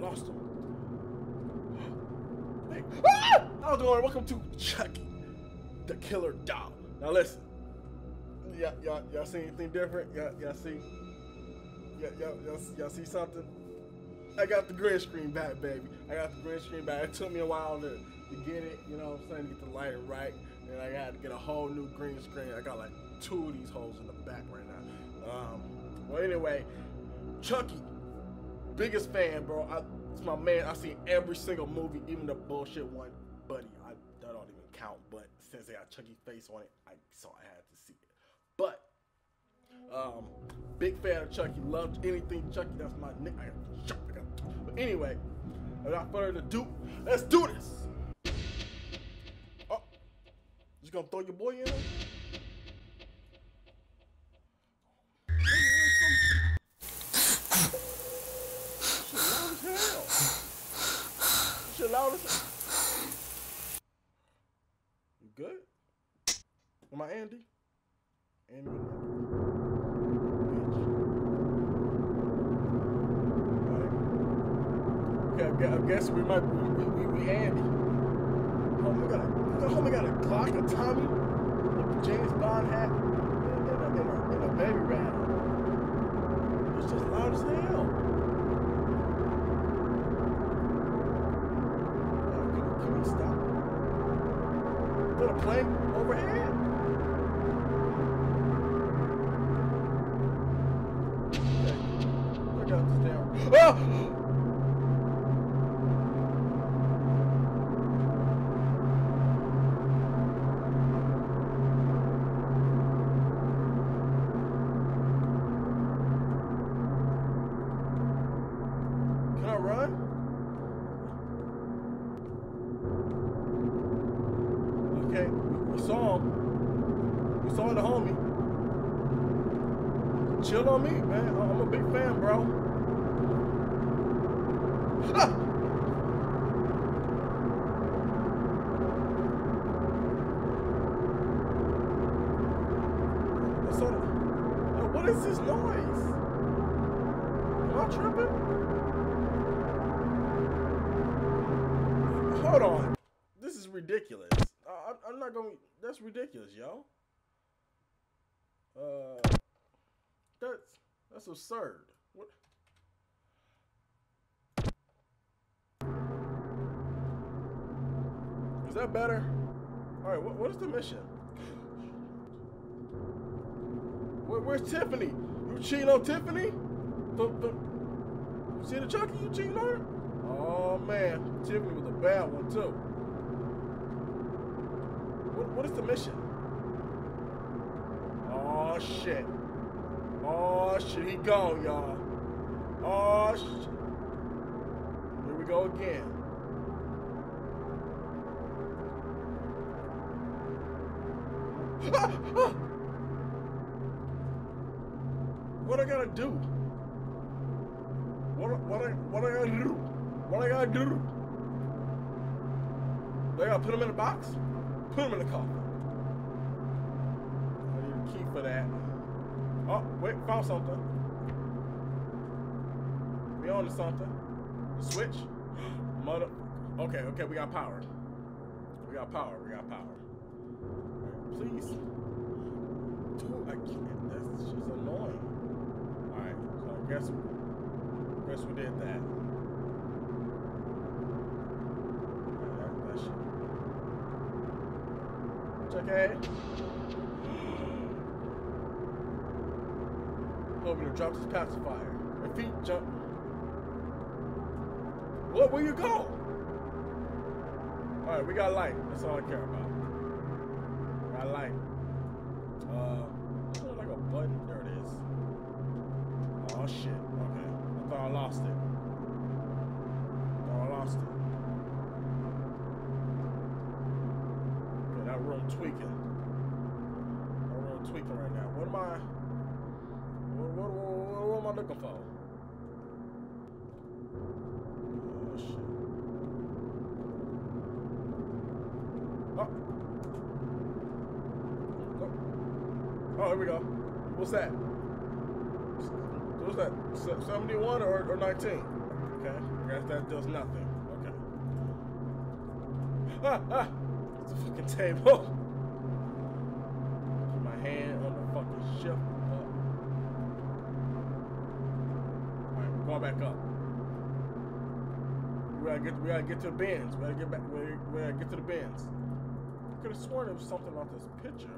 lost him. Ah! How's it going? Welcome to Chucky, the killer doll. Now listen. Y'all, y'all, y'all see anything different? Y'all, y'all see? Y'all, y'all, y'all, y'all see something? I got the green screen back, baby. I got the green screen back. It took me a while to, to get it, you know what I'm saying, to get the lighting right. And I got to get a whole new green screen. I got like two of these holes in the back right now. Um, well, anyway, Chucky, biggest fan, bro. I, it's my man. I see every single movie, even the bullshit one. Buddy, I that don't even count. But since they got Chucky face on it, I saw I had to see it. But um, big fan of Chucky. Loved anything Chucky. That's my nick. But anyway, without further ado, let's do this. Oh, just gonna throw your boy in? Shit loud as You good? Am I Andy? Andy. Okay, I guess we might we, we, we Andy. Homie got a homie got a Glock, a Tommy, a James Bond hat, and, and, a, and, a, and a baby rat. It's just loud as hell. Plane overhead. Okay. Look out this damn. Ah! Ridiculous. I, I'm not going to... That's ridiculous, yo. Uh, that's... That's absurd. What? Is that better? Alright, what, what is the mission? Where, where's Tiffany? You cheating on Tiffany? The, the, see the Chucky you cheating on? Oh man, Tiffany was a bad one too. What, is the mission? Oh shit. Oh shit, he gone, y'all. Oh shit. Here we go again. What I gotta do? What what I what I gotta do? What I gotta do? I gotta put him in a box? Put him in the car. I need a key for that. Oh, wait, found something. We on to something. The switch? Mother. Okay, okay, we got power. We got power. We got power. Please. Dude, I can't. That's just annoying. Alright, so I guess guess we did that. Alright, that, that shit. Check it. Hoping to drop his pacifier. My feet jump. What? Where you go? Alright, we got light. That's all I care about. We got light. Uh, like a button? There it is. Oh shit. Okay. I thought I lost it. I thought I lost it. Okay, that room tweaking. That room tweaking right now. What am I? What, what, what, what am I looking for? Oh shit. Oh. Oh, here we go. What's that? What's that? 71 or, or 19? Okay, I guess that does nothing. Okay. Ah, ah! It's a fucking table. Back up. We gotta get we gotta get to the bins. We gotta get back we gotta, we gotta get to the bins. I could have sworn there was something about this picture.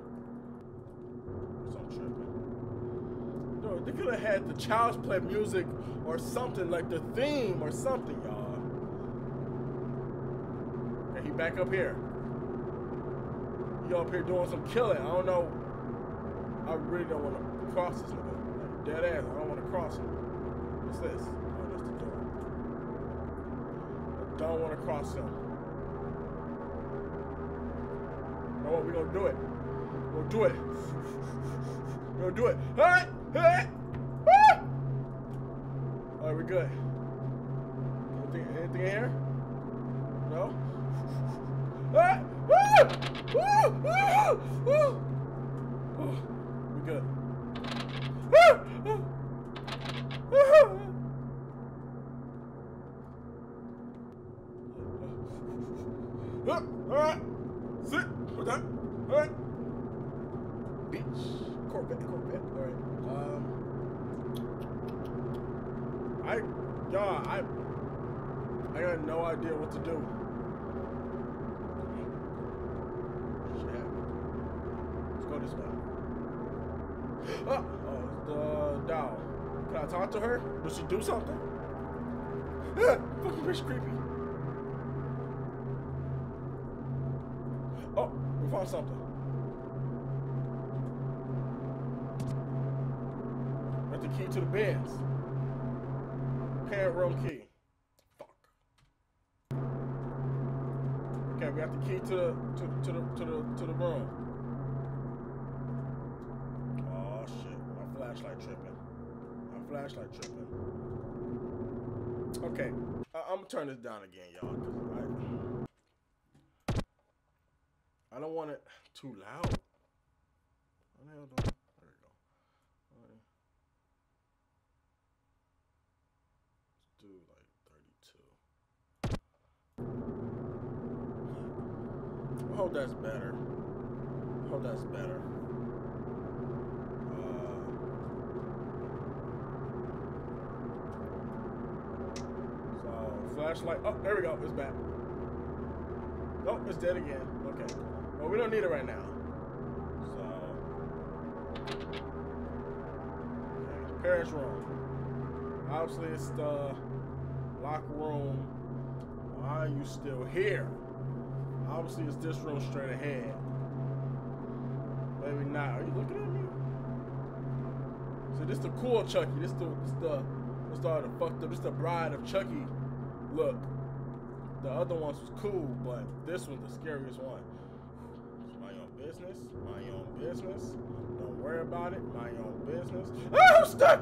So I'm tripping. No, they could have had the child's play music or something like the theme or something, y'all. And he back up here. He up here doing some killing. I don't know. I really don't want to cross this nigga. Dead ass. I don't want to cross him. What's this? Oh, that's the door. I don't want to cross know what? We're gonna do it. We're gonna do it. We're gonna do it. Alright! Alright! Alright, we're good. Anything, anything in here? No? Ah! Woo! Woo! Woo! Woo! Oh, we good. Ah! Ah! Ah! Alright! Sit! Put that! Alright! Bitch! Corvette, Corvette. Alright. Um. I. Yeah, I. I got no idea what to do. Shit. Let's go this way. Ah! Oh, it's the doll. Can I talk to her? Does she do something? Fucking bitch creepy. Oh, we found something. Got the key to the beds. Parent room key. Fuck. Okay, we got the key to the to, to the to the to the room. Oh shit, my flashlight tripping. My flashlight tripping. Okay, I, I'm gonna turn this down again, y'all, I I don't want it too loud. What the hell do I- There we go. Alright. Let's do like 32. I hope that's better. I hope that's better. Uh, so, flashlight. Oh, there we go. It's back. Oh, it's dead again. Okay. Well, we don't need it right now. So, okay, parents' room. Obviously, it's the locker room. Why are you still here? Obviously, it's this room straight ahead. Maybe not. Are you looking at me? So this the cool Chucky. This the this the this the, the fucked up. This the bride of Chucky. Look, the other ones was cool, but this one's the scariest one. It's my own business. My own business. Don't worry about it. My own business. Ah, I'm stuck.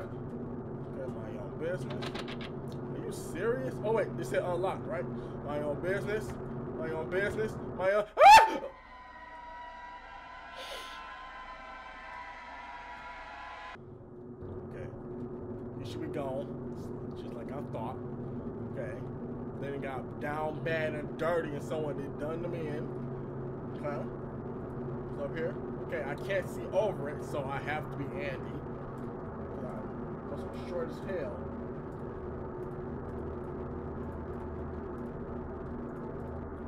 My own business. Are you serious? Oh wait, they said unlocked, right? My own business. My own business. My own. Ah! Okay. He should be gone. Just like I thought. Okay. Then it got down bad and dirty and someone did done them in. Okay. It's up here. Okay, I can't see over it, so I have to be Andy. Because I'm short as hell.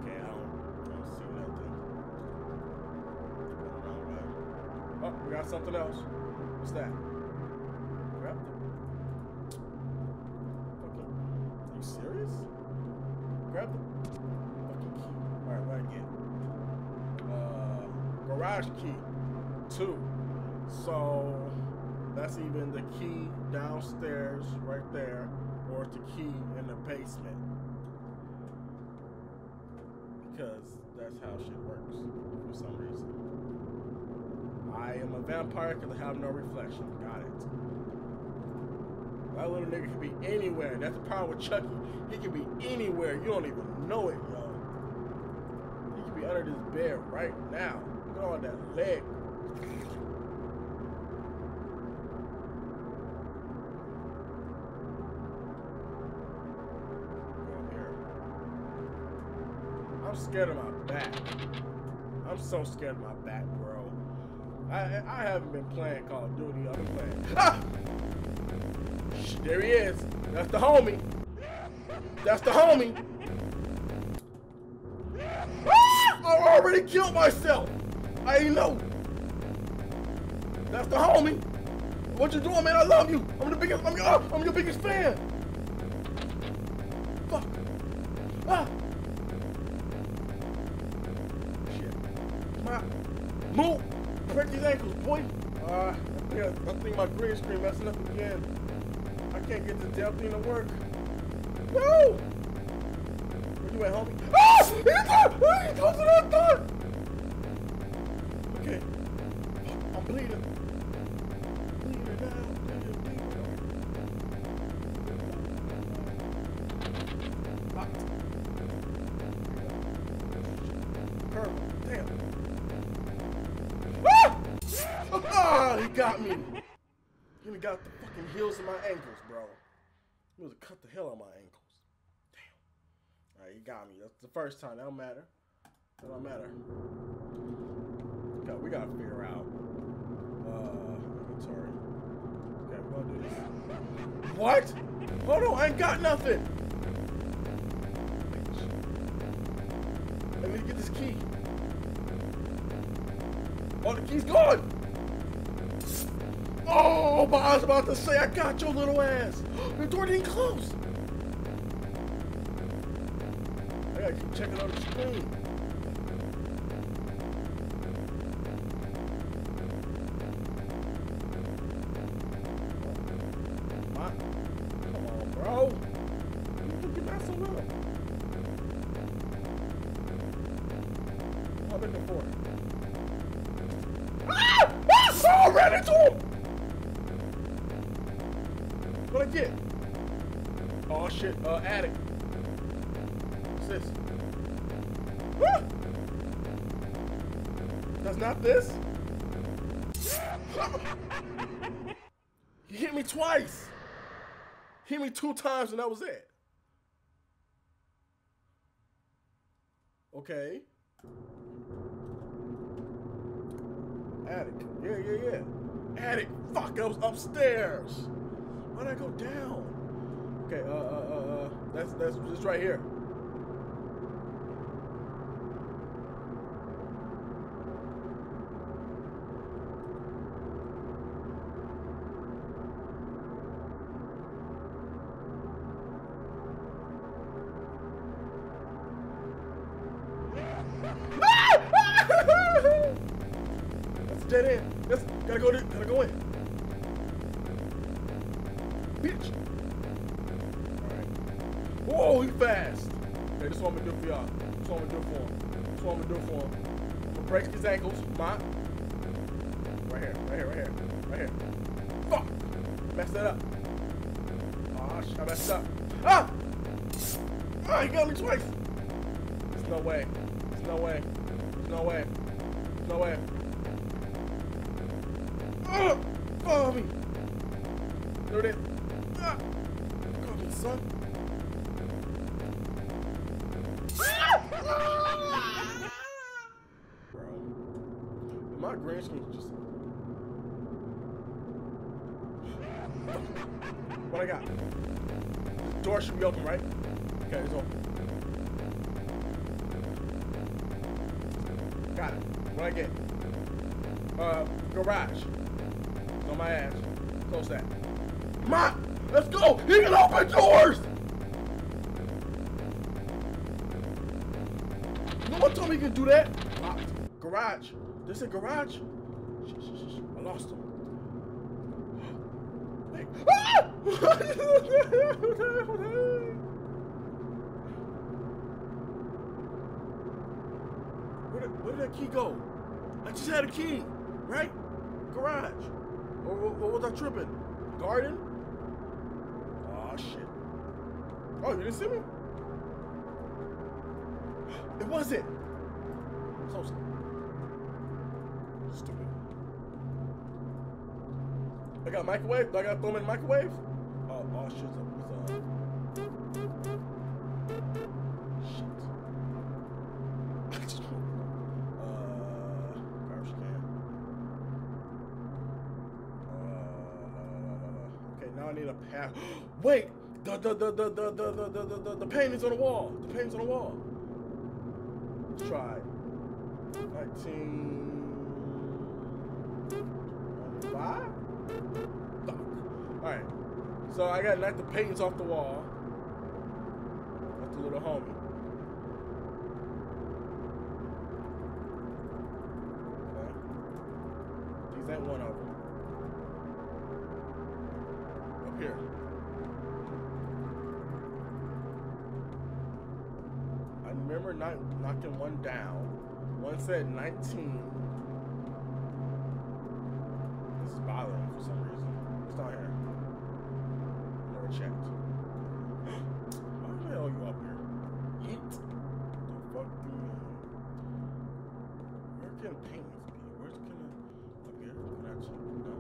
Okay, I don't, I don't see nothing. Oh, we got something else. What's that? Key downstairs right there, or it's the key in the basement. Because that's how shit works for some reason. I am a vampire because I have no reflection. Got it. That little nigga can be anywhere. That's the problem with Chucky. He can be anywhere. You don't even know it, yo. He can be under this bed right now. Look at all that leg. I'm scared of my back. I'm so scared of my back, bro. I I haven't been playing Call of Duty. I've. Ah! There he is. That's the homie. That's the homie. Ah! I already killed myself. I ain't know. That's the homie. What you doing, man? I love you. I'm the biggest. I'm your. I'm your biggest fan. Fuck. Ah. Move. Break these ankles, boy. Uh, think, I think my green screen messing up again. I can't get this damn thing to work. No! Where you at, homie? Ah! He's there! He's close to that door! Okay. I'm. Bleeding heels of my ankles, bro. Was to cut the hell out of my ankles. Damn. Alright, he got me. That's the first time. That don't matter. That don't matter. Okay, we gotta figure out. Uh, inventory. Okay, we're gonna do this. What? Hold on, I ain't got nothing. Let me get this key. Oh, the key's gone. Oh, but I was about to say, I got your little ass. The door didn't close. I gotta keep checking on the screen. I? Ah! Ah! I ran into him! What I get? Oh shit, uh, attic. What's this? Ah! That's not this? He hit me twice. Hit me two times and that was it. Okay. Attic. Yeah, yeah, yeah. Attic. Fuck, I was upstairs. Why'd I go down? Okay, uh, uh, uh, uh, that's, that's just right here. That's a dead end. That's gotta go. To, gotta go in. Bitch. Whoa, he fast. Okay, this is what I'm gonna do for y'all. This is what I'm gonna do for him. This is what I'm gonna do for him. I'm gonna break his ankles. My. Right here. Right here. Right here. Right here. Fuck. Messed that up. Ah, sh- I messed up. Ah! Ah, he got me twice. There's no way. There's no way. There's no way. There's no way. Ah! Follow me. There it son. Bro. My screen just. What I got? Door should be open, right? Okay, it's open. Got it. What I get? Uh, garage. On my ass. Close that. Ma! Let's go! He can open doors! No one told me he could do that. Locked. Garage. This a garage? Shh, shh, shh. I lost him. Wait. Ah! where, did, where did that key go? I just had a key, right? Garage. Or, or was I tripping? Garden? Oh shit. Oh, you didn't see me? It wasn't. Close. Stupid. I got microwave. Do I got to throw them in the microwave? Oh, oh shit. It's on. Shit. Wait, the the the the the the the the, paintings on the wall. The paintings on the wall. Let's try. 1995? Fuck. Alright. So I gotta knock the paintings off the wall. That's the little homie. Okay. These one of them. Not knocking one down. One said 19. This is bothering for some reason. What's down here? Never checked. Why the hell are you up here? Yeet. The fuck do you mean? Where can paintings be? Where's can I up here? Can I check? No.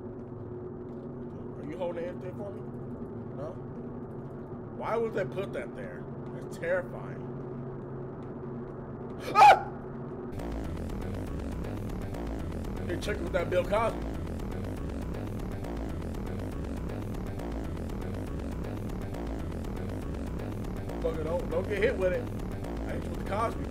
Are you holding anything for me? No? Why would they put that there? That's terrifying. Here, check with that Bill Cosby. Don't, don't get hit with it. I you with the Cosby.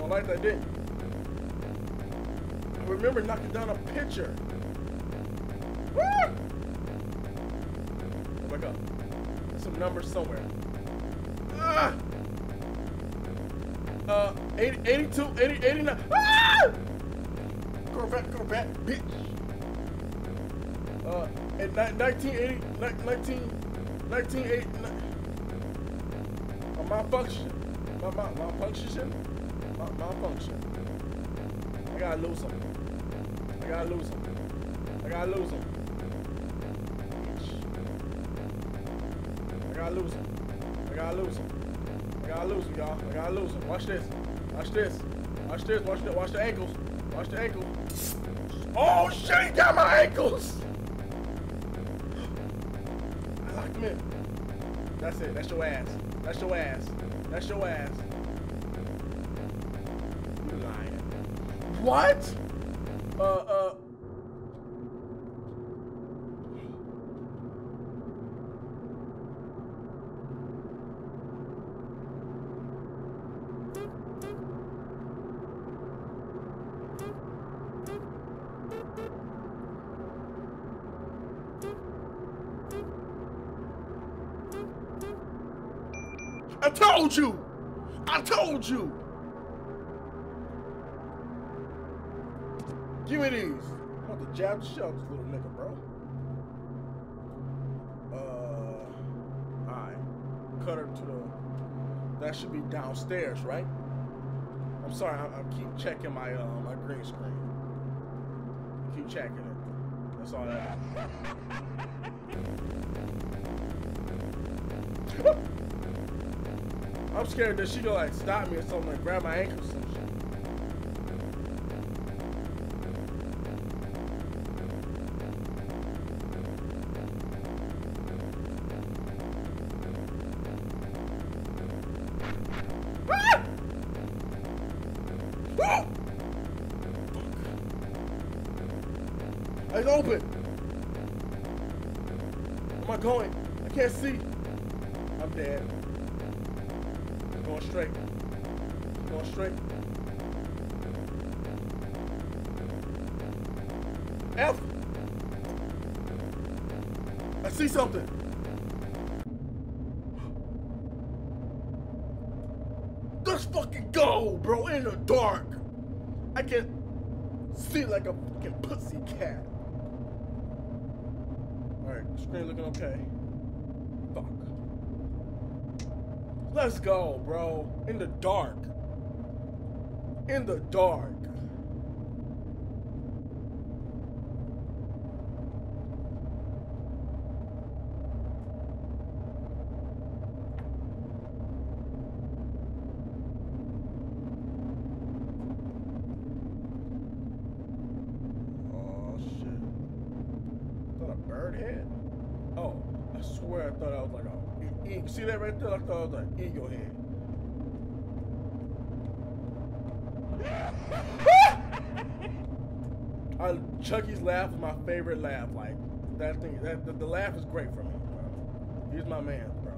I like that dick. Remember knocking down a pitcher. Go. There's some numbers somewhere. Ah! Uh, 80, 82, 80, 89. Ah! Corvette, Corvette, bitch. Uh, ni- 1980, ni- 19, 1980, ni- uh, malfunction. My, my, malfunction? My, malfunction. I gotta lose him. I gotta lose him. I gotta lose him. Gotta lose him. I gotta lose him. I gotta lose him, y'all. I gotta lose him. Watch this. Watch this. Watch this. Watch the watch the ankles. Watch the ankles. Oh shit, he got my ankles! I locked him in. That's it. That's your ass. That's your ass. That's your ass. You lying. What? Uh, uh. I told you! I told you! Give me these. I'm about to jab the shit this little nigga, bro. Uh, alright. Cut her to the. That should be downstairs, right? I'm sorry, I, I keep checking my uh, my green screen. I keep checking it. That's all that. I'm scared that she gonna like stop me or something, like grab my ankles or some shit. Ah! It's open. Where am I going? I can't see. I'm dead. Going straight. Going straight. F. I see something. Let's fucking go, bro. In the dark. I can see like a fucking pussy cat. Alright, screen looking okay. Fuck. Let's go, bro. In the dark. In the dark. Oh shit. Is that a bird head? Oh, I swear I thought I was like See that right there? I thought was like, in your head. I, Chucky's laugh is my favorite laugh. Like that thing, that the, the laugh is great for me. Bro. He's my man, bro.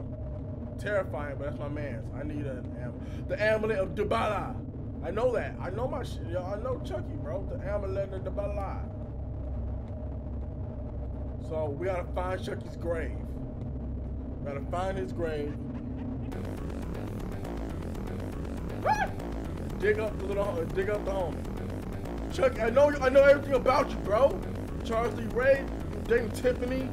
Terrifying, but that's my man's. I need an amulet. The amulet of Dubala. I know that. I know my shit. I know Chucky, bro. The amulet of Dubala. So we gotta find Chucky's grave. Gotta find his grave. Dig up the little, uh, dig up the homie. Chuck, I know, I know everything about you, bro. Charles Lee Ray, dating Tiffany.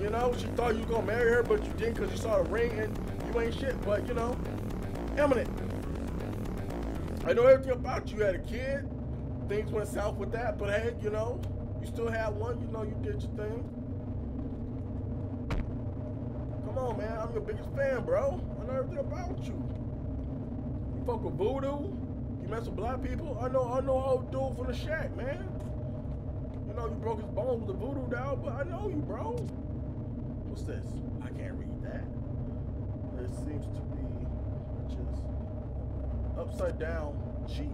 You know, she thought you was gonna marry her, but you didn't because you saw the ring and you ain't shit. But you know, eminent. I know everything about you. You had a kid. Things went south with that, but hey, you know, you still had one. You know, you did your thing. Come on, man. I'm your biggest fan, bro. I know everything about you. You fuck with voodoo. You mess with black people. I know. I know how old dude from the shack, man. You know, you broke his bones with the voodoo doll, but I know you, bro. What's this? I can't read that. There seems to be just upside down G.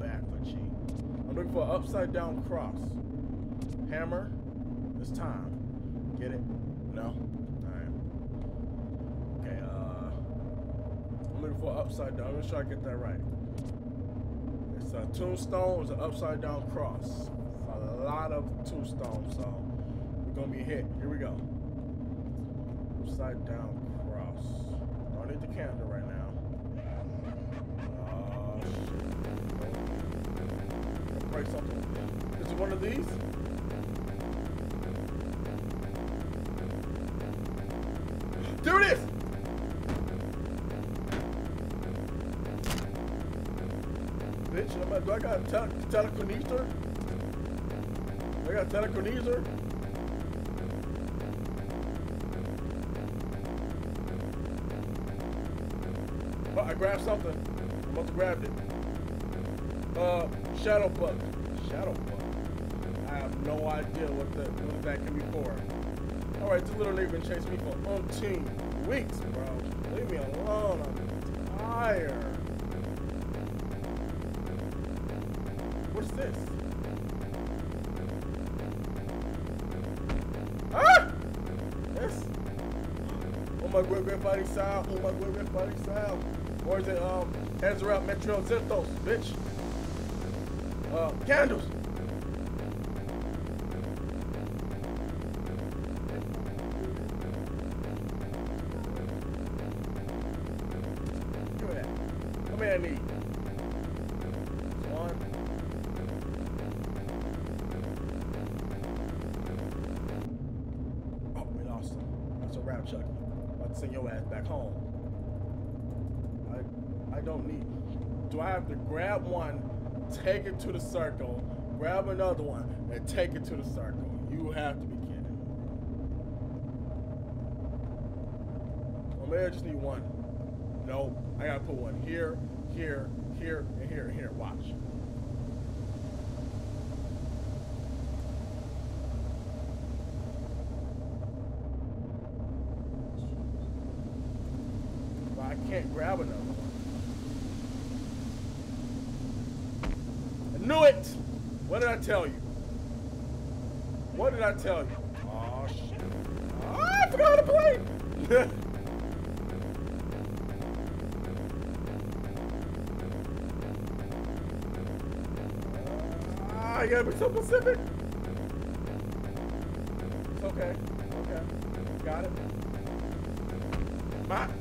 Back for G. I'm looking for an upside down cross. Hammer. It's time. Get it? No? Alright. Okay, uh. I'm looking for upside down. Let me try to get that right. It's a tombstone, it's an upside down cross. It's a lot of tombstones, so we're gonna be hit. Here we go. Upside down cross. Don't need the candle right now. Shit. Break something. Is it one of these? There it is! Bitch, am I, do I got a tele telekineser? I got a telekineser? Oh, I grabbed something. I must have grabbed it. Uh, shadow bug. Shadow bug. I have no idea what the what that can be for. Alright, this little nigga been chasing me for umpteen weeks, bro. Leave me alone. I'm tired. What's this? Ah! Yes. Oh my great fighting style. Oh my great fighting style. Or is it um Ezra Metro Zenthos, bitch? Uh candles. Wrap, Chucky. About to send your ass back home. I I don't need. Do I have to grab one, take it to the circle, grab another one, and take it to the circle? You have to be kidding. Or maybe I just need one. No, I gotta put one here, here, here, and here, and here. Watch. But I can't grab another one. I knew it! What did I tell you? What did I tell you? Oh shit. Oh, I forgot how to play! Ah, you gotta be so specific. It's okay. Okay. Got it. Bye.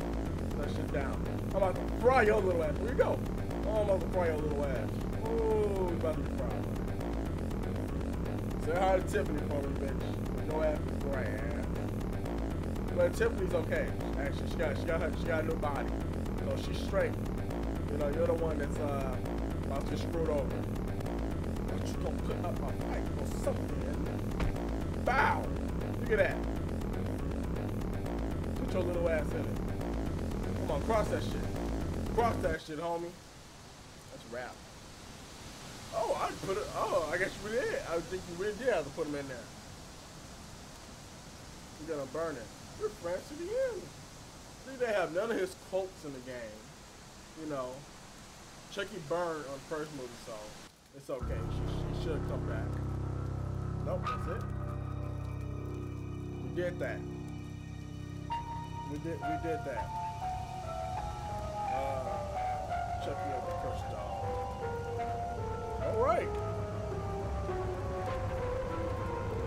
Shit down. I'm about to fry your little ass. Where you go? Oh, I'm about to fry your little ass. Oh, you about to be fried. Say hi to Tiffany for me, bitch. Your ass is grand. But Tiffany's okay. Actually, she got she got her she got a new body, so she's straight. You know, you're the one that's uh about to screwed over. But you gonna put up a fight for something? Bow. Look at that. Put your little ass in it. Come on, cross that shit. Cross that shit, homie. That's a wrap. Oh, I put it. Oh, I guess really did. I think you really did have to put them in there. You're gonna burn it. We're friends to the end. See, they have none of his quotes in the game. You know, Chucky burned on the first movie, so it's okay. She, she should come back. Nope, that's it. We did that. We did we did that. Uh, Chucky of the cursed doll. All right.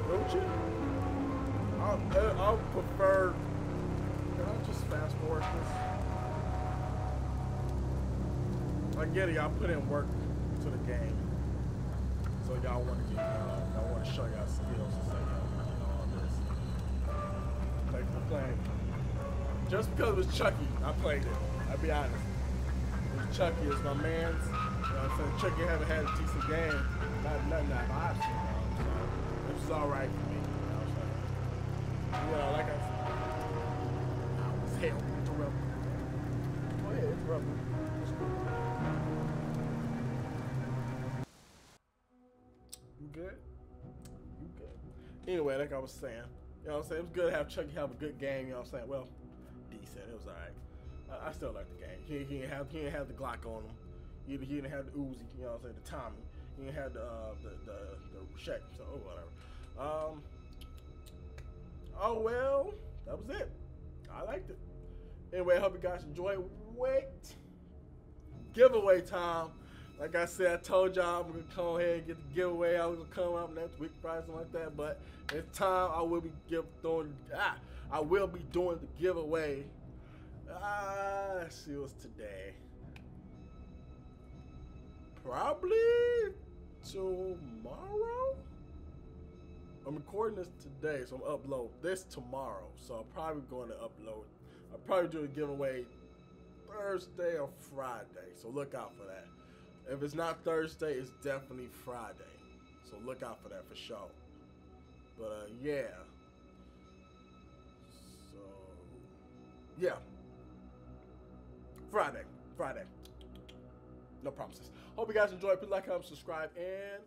Don't you? I'll, uh, I'll prefer. Can I just fast forward this? I get it. Y'all put in work to the game, so y'all want to get. Uh, y'all want to show y'all skills and say, you know, all this. Like I'm playing. Just because it was Chucky, I played it. I'll be honest. It was Chucky is my man's. You know what I'm saying? Chucky haven't had a decent game. Not nothing that I've seen. So it was all right for me. You know what I'm saying? Yeah, like I said. I was hell interrupted. Go ahead, interrupt me. It's cool. You good? You good. Anyway, like I was saying, you know what I'm saying? It was good to have Chucky have a good game, you know what I'm saying? Well, decent. It was alright. I, I still like the game. He, he didn't have he didn't have the Glock on him. He, he didn't have the Uzi, you know what I'm saying? The Tommy. He didn't have the uh, the the, the Shaq. So oh, whatever. Um. Oh well, that was it. I liked it. Anyway, I hope you guys enjoy. Wait, giveaway time. Like I said, I told y'all I'm gonna come ahead and get the giveaway. I was gonna come up next week, probably something like that. But it's time. I will be give doing. Ah, I will be doing the giveaway. Ah, see what's today. Probably tomorrow. I'm recording this today, so I'm upload this tomorrow. So I'm probably going to upload. I'll probably do a giveaway Thursday or Friday. So look out for that. If it's not Thursday, it's definitely Friday. So look out for that for sure. But uh, yeah. So yeah. Friday. Friday. No promises. Hope you guys enjoy. Please like, comment, subscribe, and